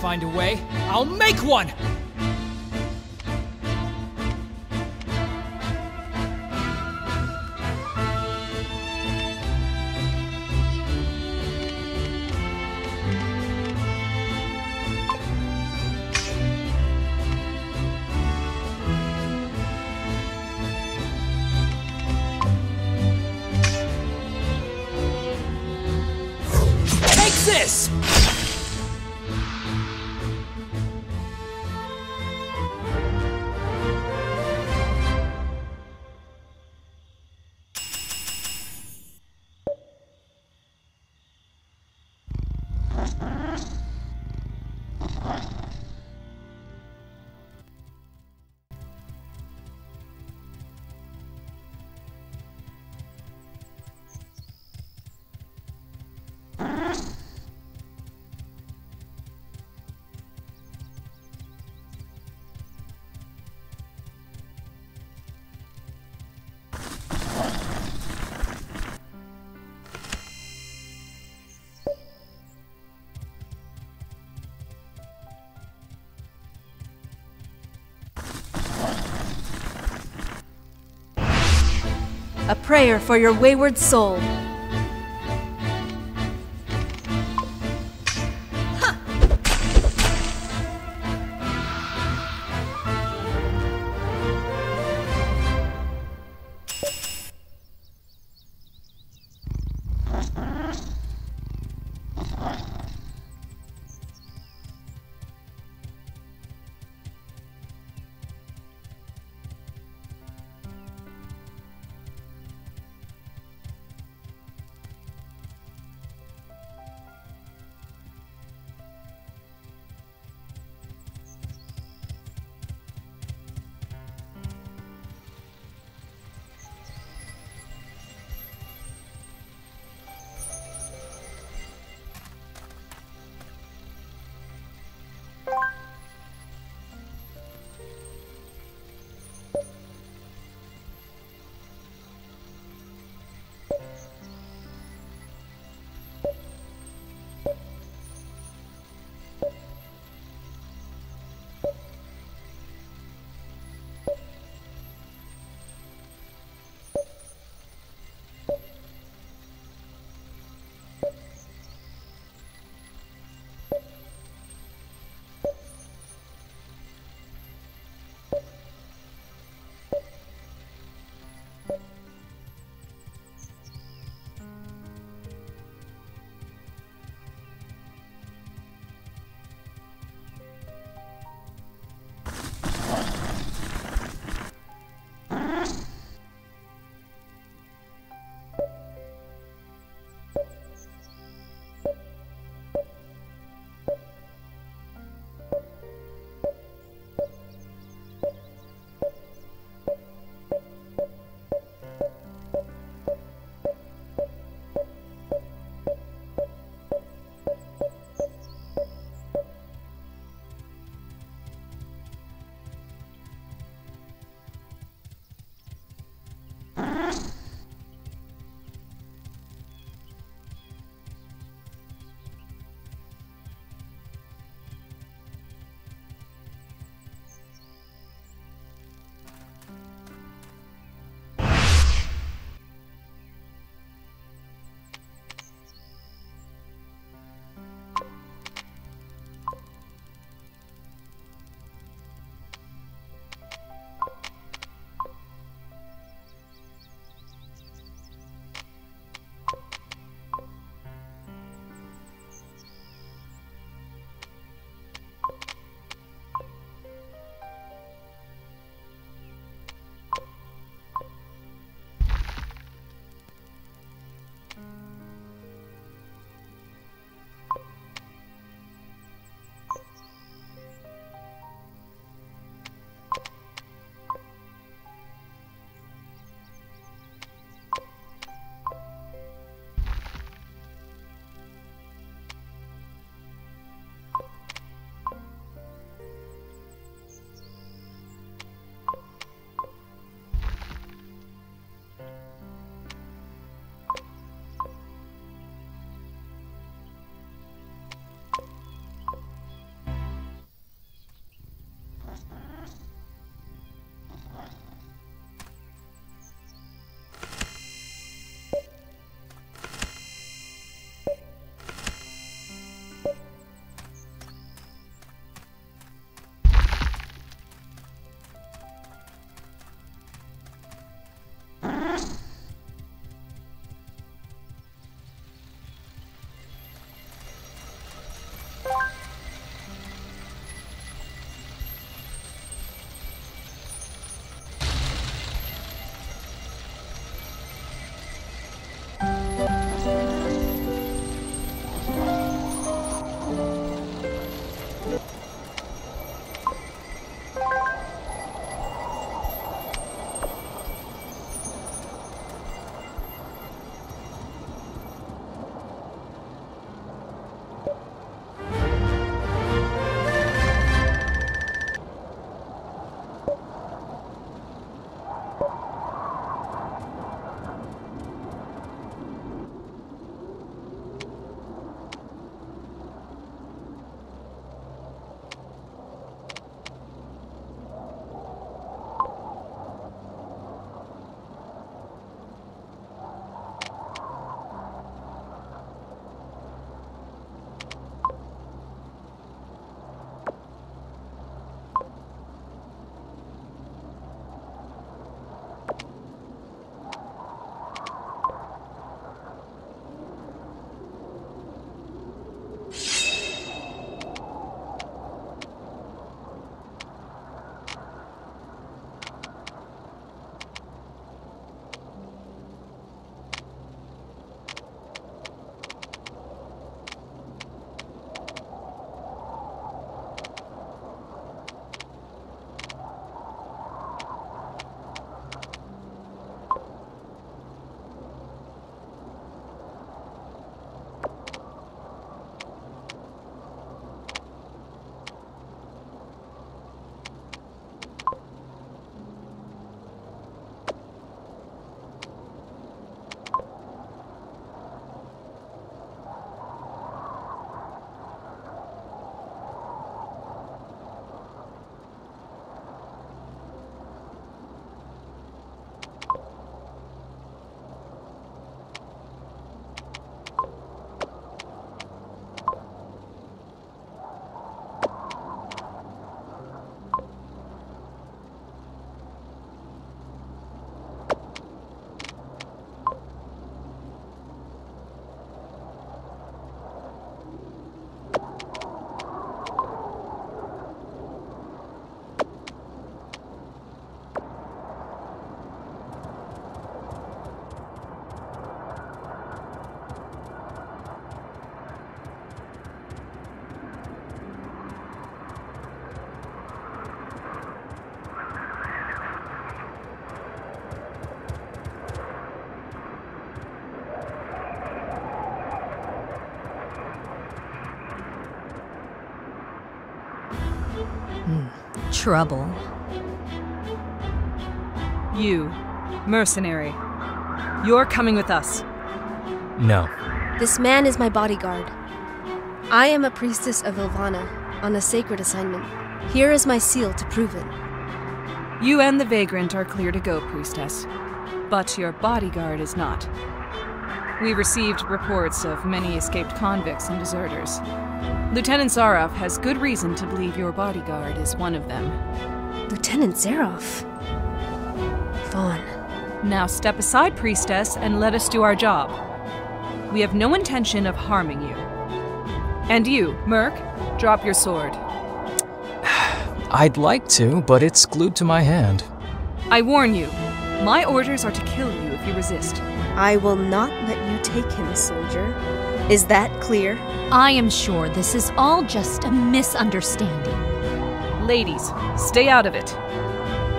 find a way, I'll make one! This! A prayer for your wayward soul. Trouble. You, mercenary. You're coming with us. No. This man is my bodyguard. I am a priestess of Ilvana on a sacred assignment. Here is my seal to prove it. You and the vagrant are clear to go, priestess. But your bodyguard is not. We received reports of many escaped convicts and deserters. Lieutenant Zaroff has good reason to believe your bodyguard is one of them. Lieutenant Zaroff. Vaughn. Now step aside, priestess, and let us do our job. We have no intention of harming you. And you, Merc, drop your sword. I'd like to, but it's glued to my hand. I warn you, my orders are to kill you if you resist. I will not let you take him, soldier. Is that clear? I am sure this is all just a misunderstanding. Ladies, stay out of it.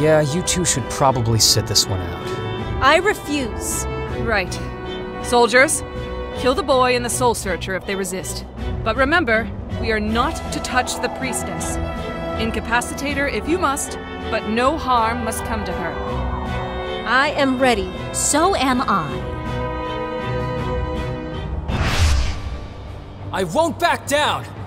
Yeah, you two should probably sit this one out. I refuse. Right. Soldiers, kill the boy and the soul searcher if they resist. But remember, we are not to touch the priestess. Incapacitate her if you must, but no harm must come to her. I am ready. So am I. I won't back down!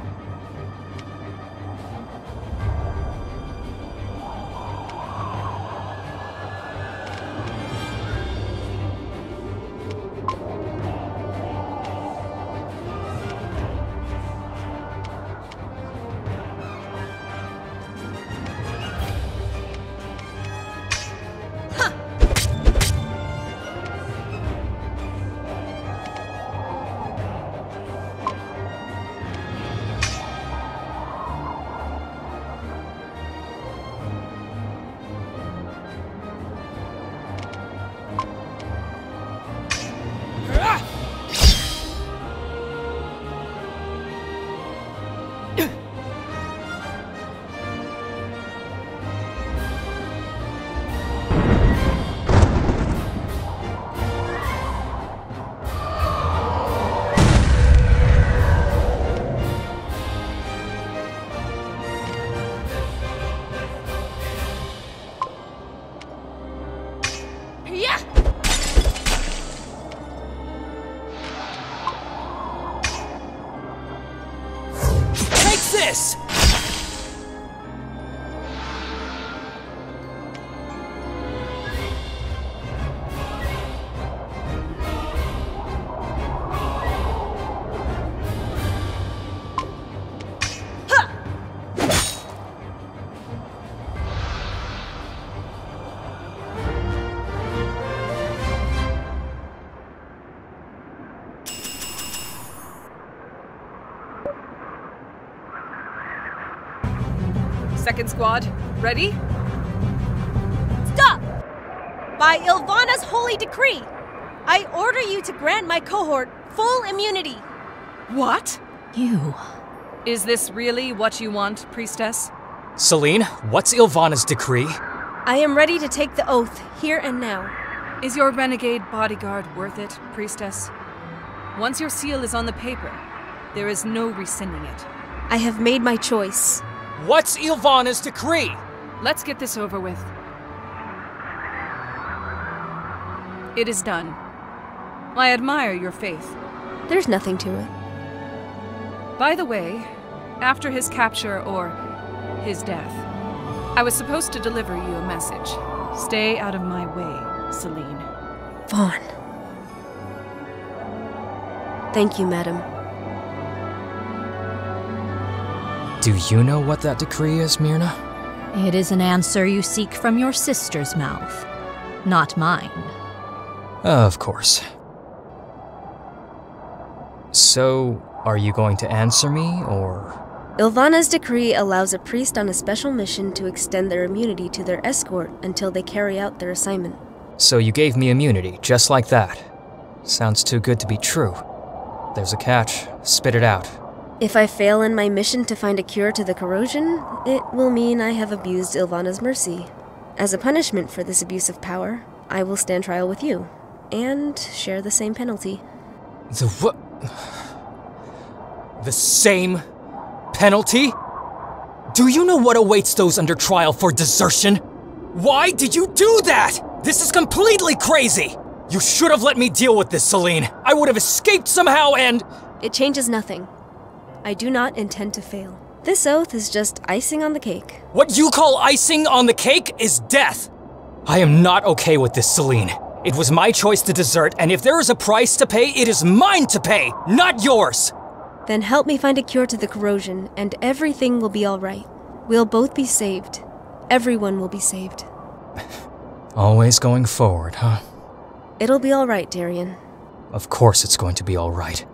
Second squad, ready? Stop! By Ilvana's holy decree, I order you to grant my cohort full immunity. What? You. Is this really what you want, priestess? Selene, what's Ilvana's decree? I am ready to take the oath here and now. Is your renegade bodyguard worth it, priestess? Once your seal is on the paper, there is no rescinding it. I have made my choice. What's Ilvana's decree? Let's get this over with. It is done. I admire your faith. There's nothing to it. By the way, after his capture or his death, I was supposed to deliver you a message. Stay out of my way, Selene. Vaughn. Thank you, madam. Do you know what that decree is, Myrna? It is an answer you seek from your sister's mouth, not mine. Of course. So, are you going to answer me, or. Ilvana's decree allows a priest on a special mission to extend their immunity to their escort until they carry out their assignment. So you gave me immunity, just like that. Sounds too good to be true. There's a catch. Spit it out. If I fail in my mission to find a cure to the corrosion, it will mean I have abused Ilvana's mercy. As a punishment for this abuse of power, I will stand trial with you, and share the same penalty. The what? The same penalty? Do you know what awaits those under trial for desertion? Why did you do that? This is completely crazy! You should have let me deal with this, Selene. I would have escaped somehow and. It changes nothing. I do not intend to fail. This oath is just icing on the cake. What you call icing on the cake is death! I am not okay with this, Selene. It was my choice to desert, and if there is a price to pay, it is mine to pay, not yours! Then help me find a cure to the corrosion, and everything will be alright. We'll both be saved. Everyone will be saved. Always going forward, huh? It'll be alright, Daryon. Of course it's going to be alright.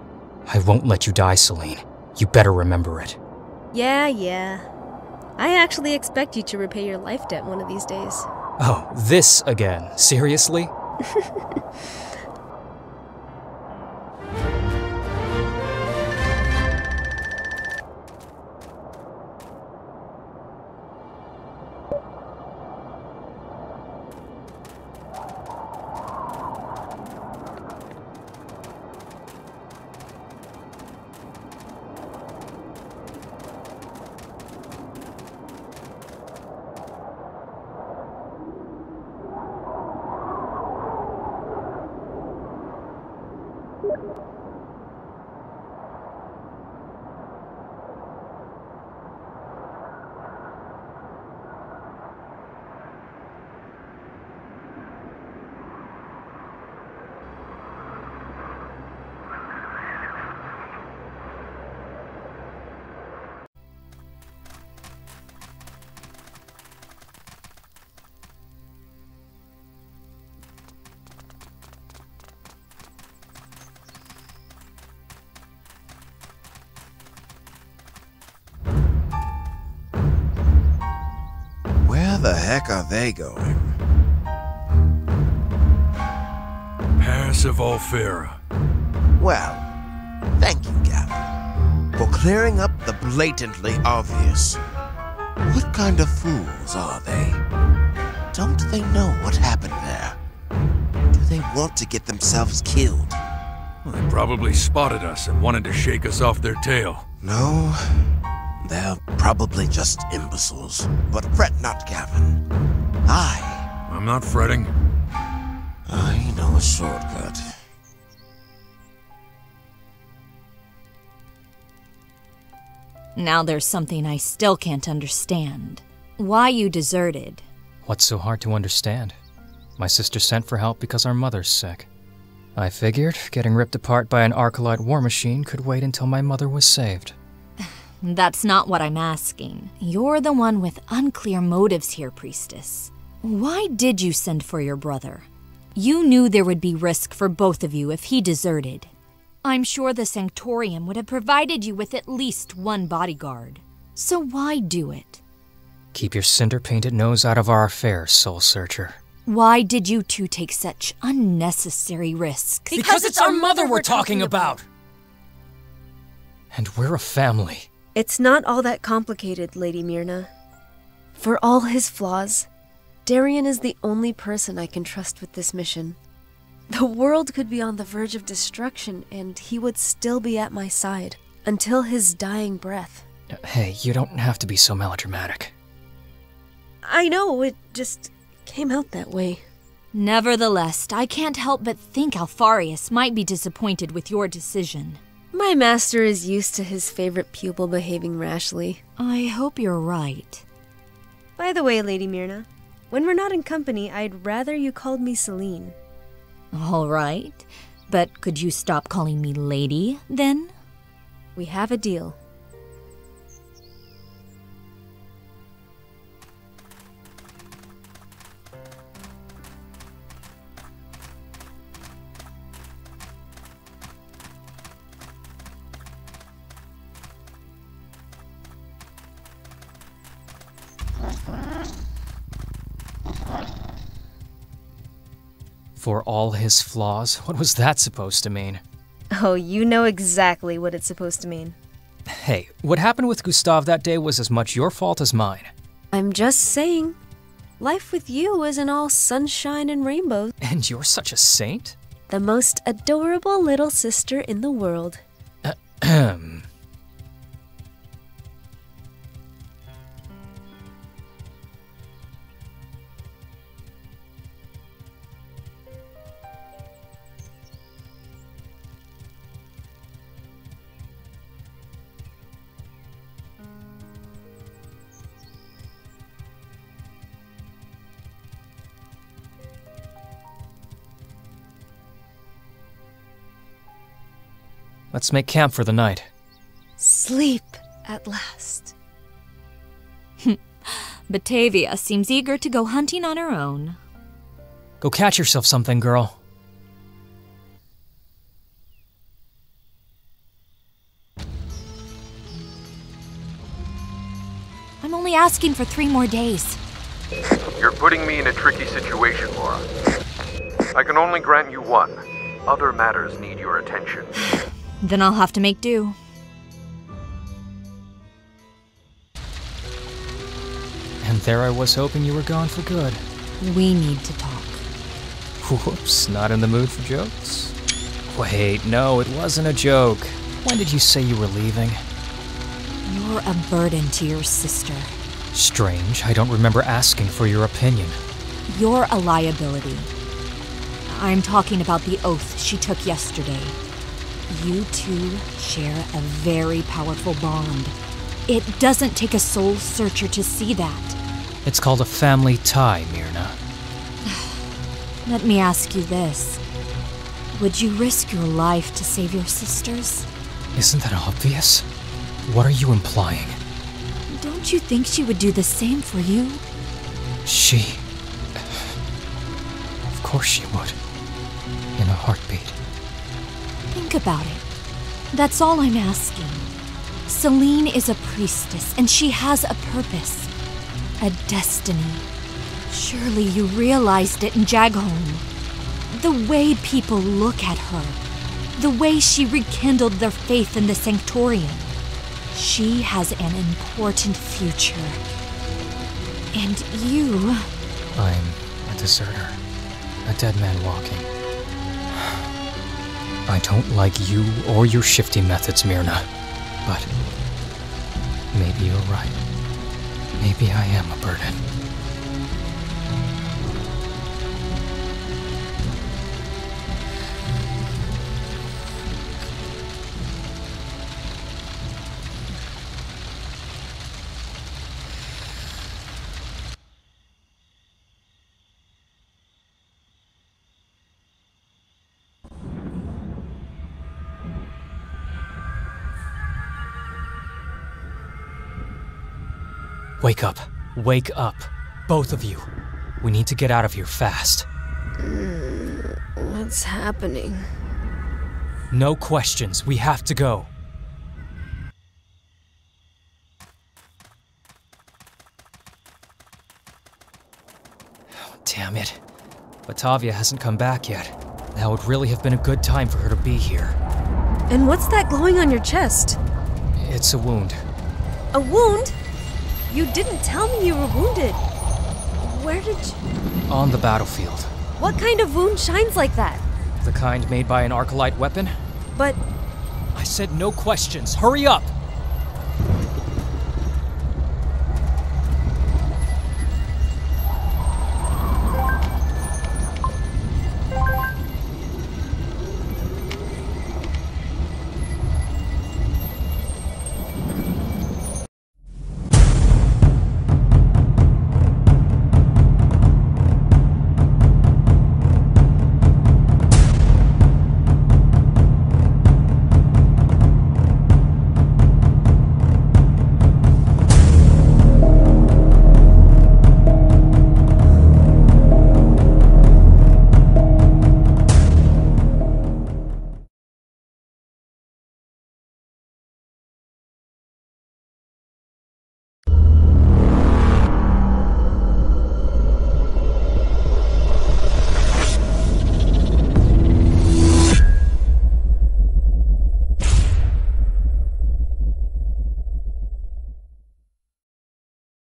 I won't let you die, Selene. You better remember it. Yeah, yeah. I actually expect you to repay your life debt one of these days. Oh, this again? Seriously? Where the heck are they going? Pass of Alfera. Well, thank you, Gavin, for clearing up the blatantly obvious. What kind of fools are they? Don't they know what happened there? Do they want to get themselves killed? Well, they probably spotted us and wanted to shake us off their tail. No, they're probably just imbeciles. But fret not, Gavin. I, I'm not fretting. I know a shortcut. Now there's something I still can't understand. Why you deserted. What's so hard to understand? My sister sent for help because our mother's sick. I figured getting ripped apart by an Archelite war machine could wait until my mother was saved. That's not what I'm asking. You're the one with unclear motives here, Priestess. Why did you send for your brother? You knew there would be risk for both of you if he deserted. I'm sure the Sanctorium would have provided you with at least one bodyguard. So why do it? Keep your cinder painted nose out of our affairs, Soul Searcher. Why did you two take such unnecessary risks? Because, it's our mother we're talking about! And we're a family. It's not all that complicated, Lady Myrna. For all his flaws, Daryon is the only person I can trust with this mission. The world could be on the verge of destruction, and he would still be at my side until his dying breath. Hey, you don't have to be so melodramatic. I know, it just came out that way. Nevertheless, I can't help but think Alfarius might be disappointed with your decision. My master is used to his favorite pupil behaving rashly. I hope you're right. By the way, Lady Myrna, when we're not in company, I'd rather you called me Selene. All right. But could you stop calling me lady, then? We have a deal. For all his flaws, what was that supposed to mean? Oh, you know exactly what it's supposed to mean. Hey, what happened with Gustav that day was as much your fault as mine. I'm just saying, life with you isn't all sunshine and rainbows. And you're such a saint? The most adorable little sister in the world. Let's make camp for the night. Sleep at last. Batavia seems eager to go hunting on her own. Go catch yourself something, girl. I'm only asking for three more days. You're putting me in a tricky situation, Laura. I can only grant you one. Other matters need your attention. Then I'll have to make do. And there I was hoping you were gone for good. We need to talk. Whoops, not in the mood for jokes? Wait, no, it wasn't a joke. When did you say you were leaving? You're a burden to your sister. Strange, I don't remember asking for your opinion. You're a liability. I'm talking about the oath she took yesterday. You two share a very powerful bond. It doesn't take a soul searcher to see that. It's called a family tie, Myrna. Let me ask you this Would you risk your life to save your sisters? Isn't that obvious? What are you implying? Don't you think she would do the same for you? She. Of course she would. In a heartbeat. Think about it. That's all I'm asking. Selene is a priestess, and she has a purpose, a destiny. Surely you realized it in Jagholm. The way people look at her, the way she rekindled their faith in the Sanctorium. She has an important future. And you. I'm a deserter. A dead man walking. I don't like you or your shifty methods, Myrna. But maybe you're right. Maybe I am a burden. Wake up. Wake up. Both of you. We need to get out of here fast. What's happening? No questions. We have to go. Oh, damn it. Batavia hasn't come back yet. Now would really have been a good time for her to be here. And what's that glowing on your chest? It's a wound. A wound? You didn't tell me you were wounded. Where did you. On the battlefield. What kind of wound shines like that? The kind made by an Archelite weapon? But I said no questions. Hurry up!